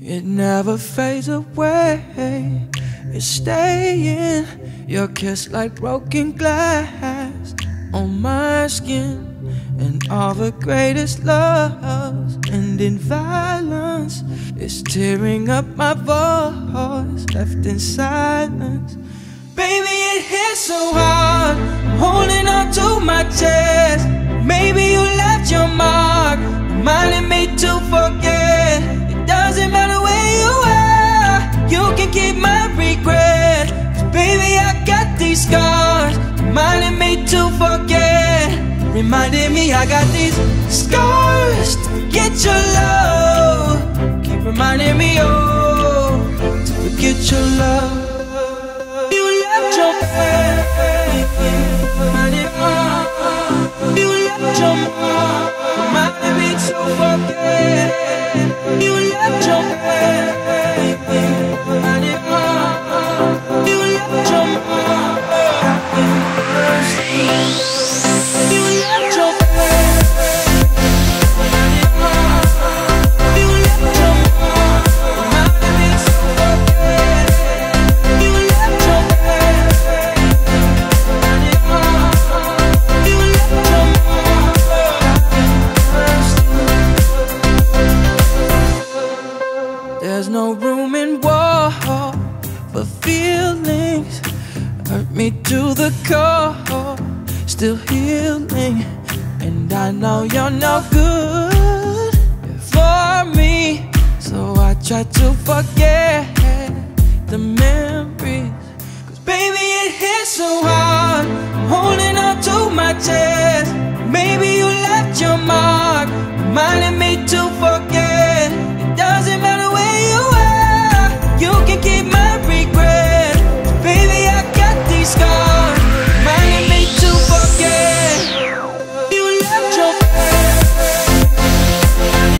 It never fades away. It's staying. Your kiss like broken glass on my skin. And all the greatest loves end in violence. It's tearing up my voice, left in silence. Baby, it hits so hard. Scars, reminding me to forget. Reminding me I got these scars to forget your love. Keep reminding me, oh, to forget your love. You left your reminding There's no room in war for feelings. Hurt me to the core, still healing. And I know you're no good for me. So I try to forget the memories. Cause baby, it hits so hard. I'm holding on to my chest. Maybe you left your mark,